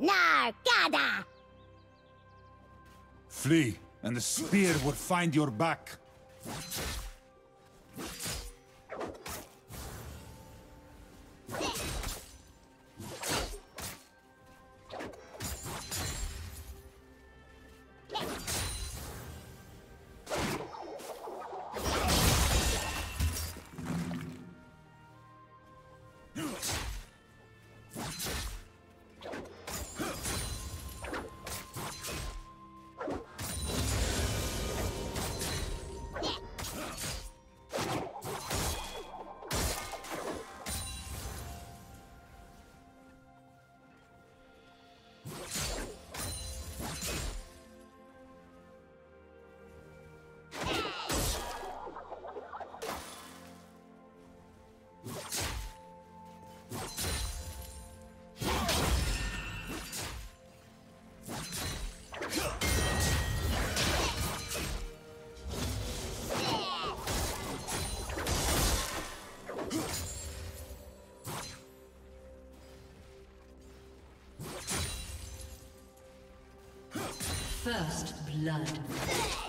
Nargada! Flee, and the spear will find your back. First blood.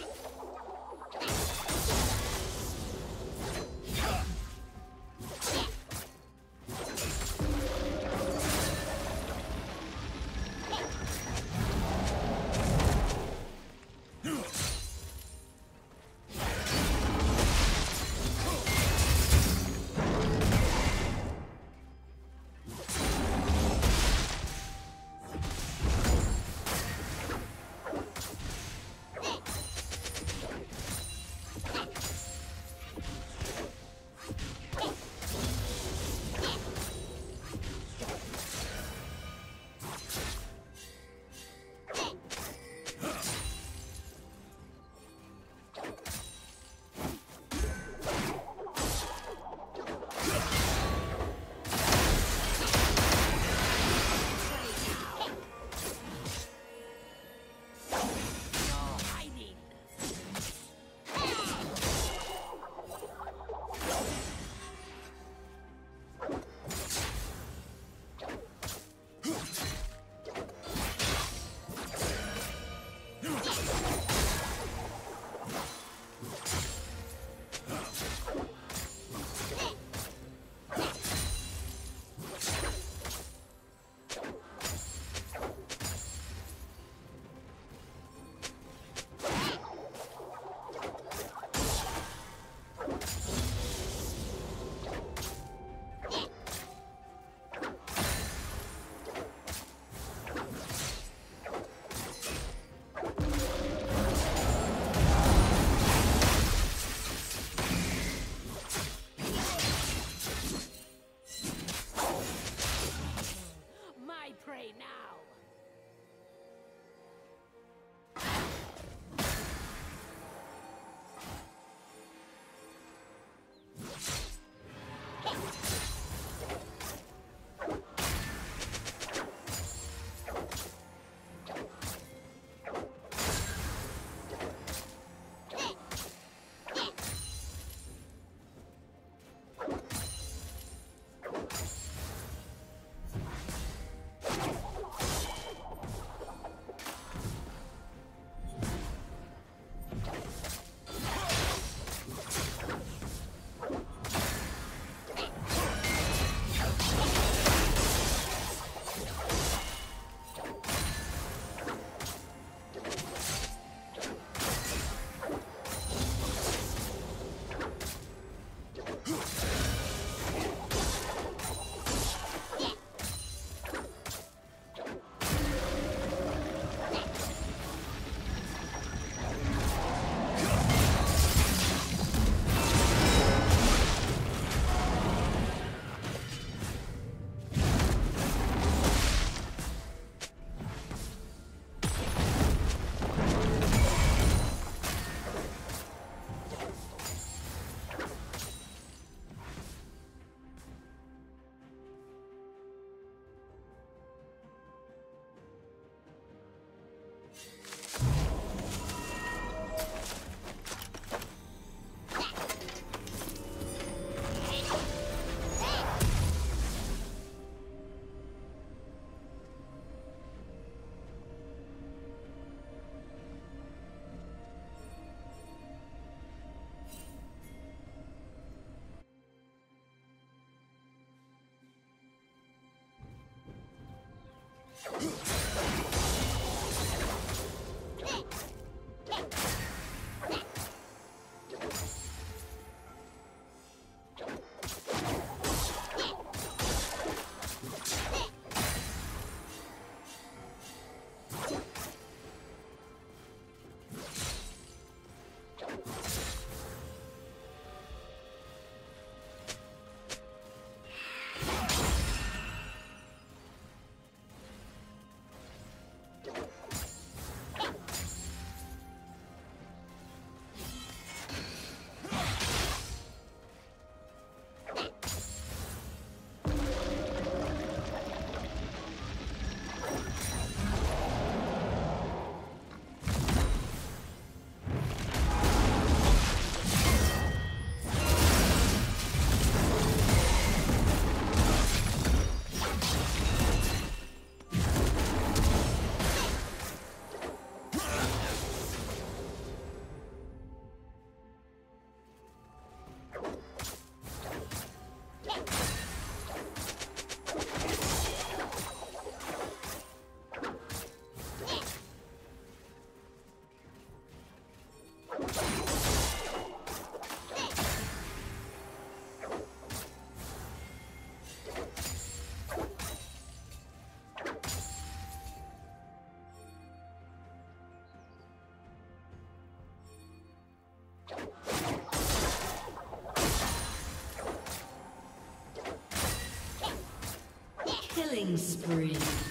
Killing spree.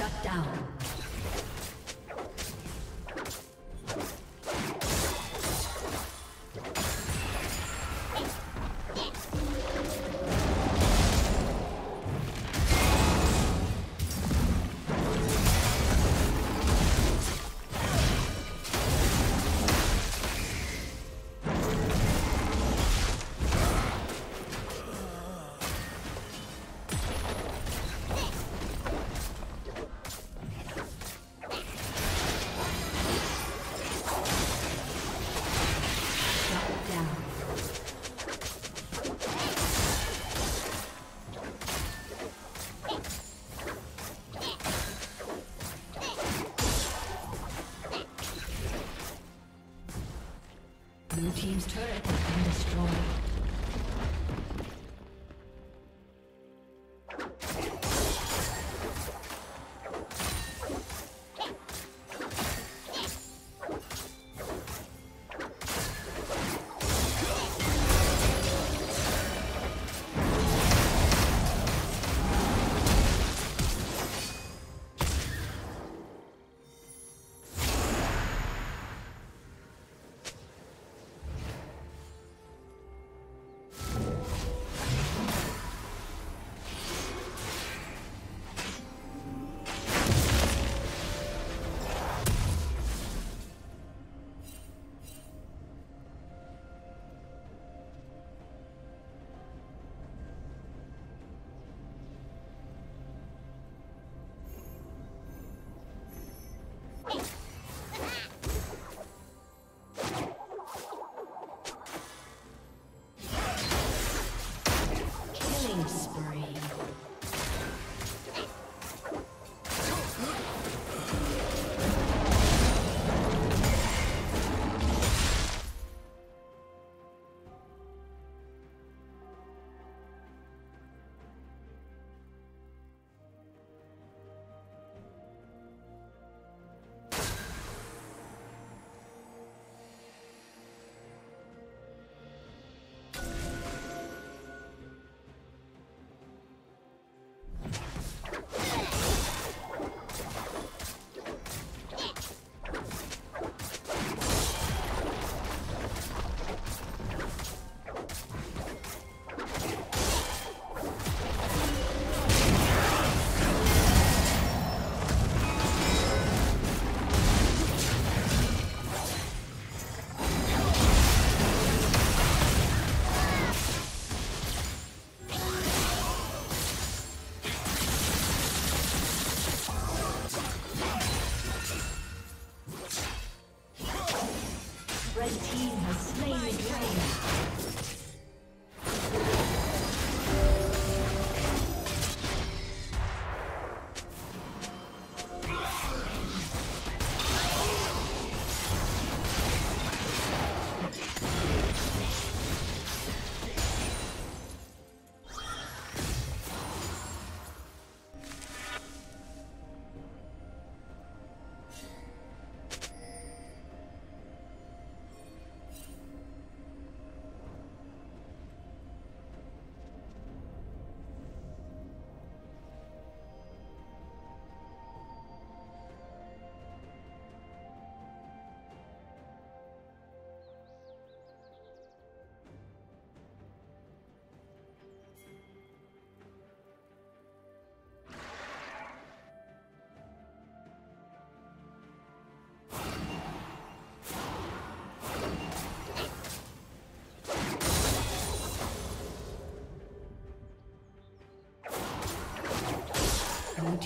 Shut down.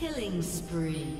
Killing spree.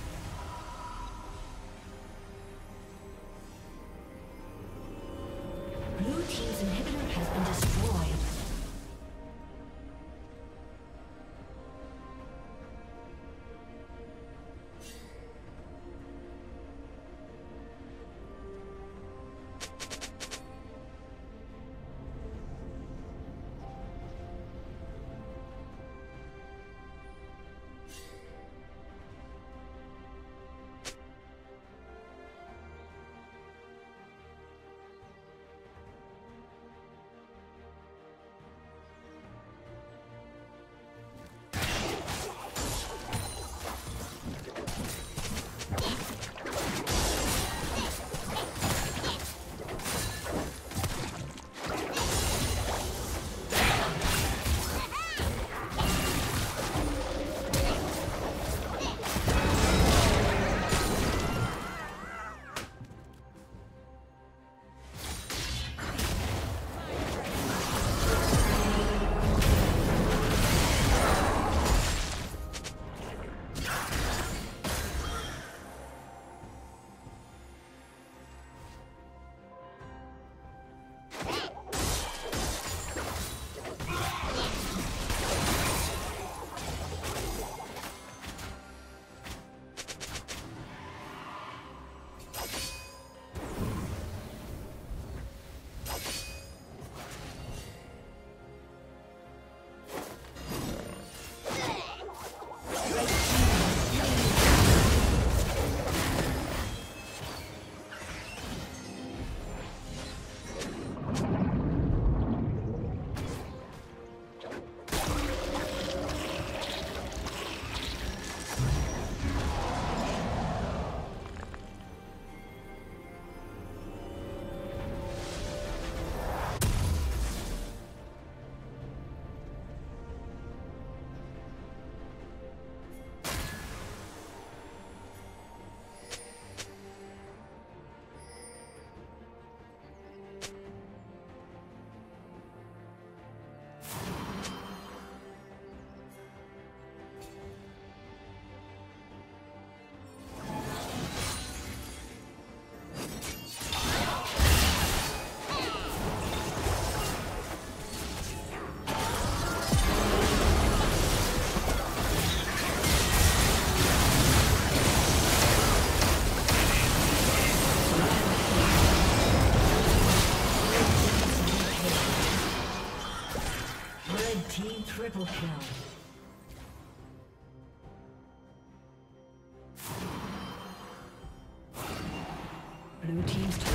Blue Team's